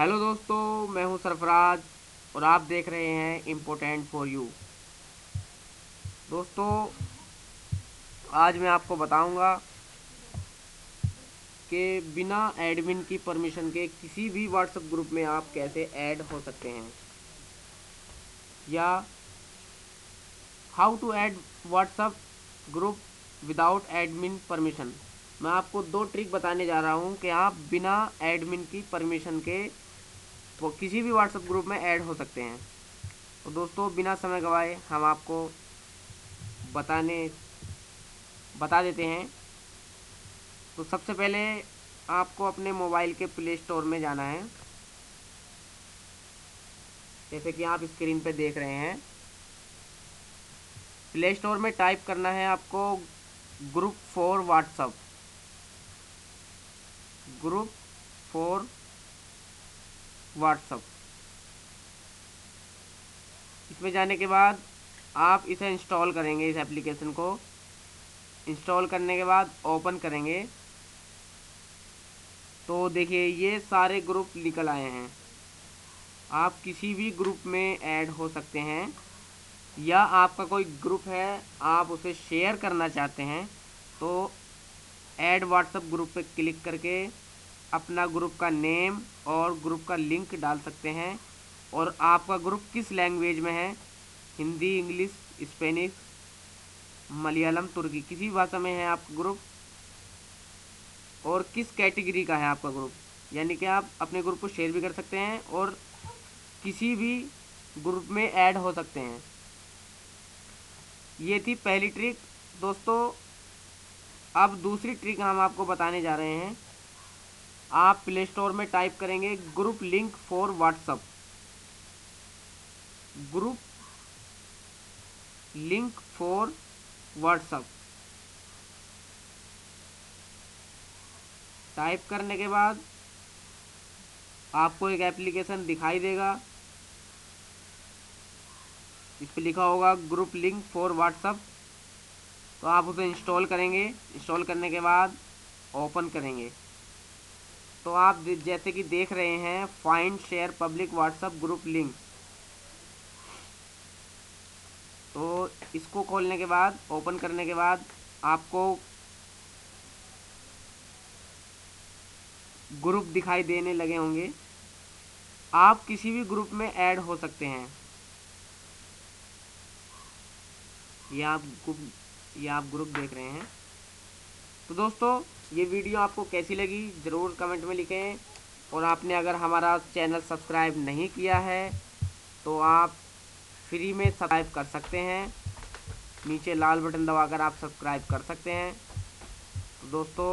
Hello दोस्तों, मैं हूँ सरफराज और आप देख रहे हैं इम्पोर्टेंट फॉर यू दोस्तों, आज मैं आपको बताऊँगा कि बिना एडमिन की परमिशन के किसी भी व्हाट्सएप ग्रुप में आप कैसे ऐड हो सकते हैं। या how to add WhatsApp group without admin permission मैं आपको दो ट्रिक बताने जा रहा हूँ कि आप बिना एडमिन की परमिशन के तो किसी भी व्हाट्सएप ग्रुप में ऐड हो सकते हैं। तो दोस्तों, बिना समय गवाए हम आपको बताने, बता देते हैं। तो सबसे पहले आपको अपने मोबाइल के प्ले स्टोर में जाना है। जैसे कि आप स्क्रीन पे देख रहे हैं। प्ले स्टोर में टाइप करना है आपको group for WhatsApp group for WhatsApp इसमें जाने के बाद आप इसे इंस्टॉल करेंगे इस एप्लीकेशन को। इंस्टॉल करने के बाद ओपन करेंगे। तो देखिए, ये सारे ग्रुप निकल आए हैं। आप किसी भी ग्रुप में ऐड हो सकते हैं, या आपका कोई ग्रुप है, आप उसे शेयर करना चाहते हैं तो ऐड व्हाट्सएप ग्रुप पे क्लिक करके अपना ग्रुप का नेम और ग्रुप का लिंक डाल सकते हैं। और आपका ग्रुप किस लैंग्वेज में है? हिंदी, इंग्लिश, स्पेनिश, मलयालम, तुर्की, किसी भाषा में है आपका ग्रुप? और किस कैटेगरी का है आपका ग्रुप? यानी कि आप अपने ग्रुप को शेयर भी कर सकते हैं और किसी भी ग्रुप में ऐड हो सकते हैं। ये थी पहली ट्रिक। दोस्तों, अब दूसरी ट्रिक हम आपको बताने जा रहे हैं। आप प्ले स्टोर में टाइप करेंगे group link for WhatsApp group link for WhatsApp type करने के बाद आपको एक एप्लीकेशन दिखाई देगा। इस पर लिखा होगा ग्रुप लिंक फॉर व्हाट्सअप तो आप उसे इंस्टॉल करेंगे। इंस्टॉल करने के बाद ओपन करेंगे। तो आप जैसे कि देख रहे हैं find share public WhatsApp group link तो इसको खोलने के बाद ओपन करने के बाद, आपको ग्रुप दिखाई देने लगे होंगे। आप किसी भी ग्रुप में ऐड हो सकते हैं। ये आप ग्रुप ये आप ग्रुप देख रहे हैं। तो दोस्तों ये वीडियो आपको कैसी लगी, ज़रूर कमेंट में लिखें। और आपने अगर हमारा चैनल सब्सक्राइब नहीं किया है तो आप फ्री में सब्सक्राइब कर सकते हैं। नीचे लाल बटन दबाकर आप सब्सक्राइब कर सकते हैं। तो दोस्तों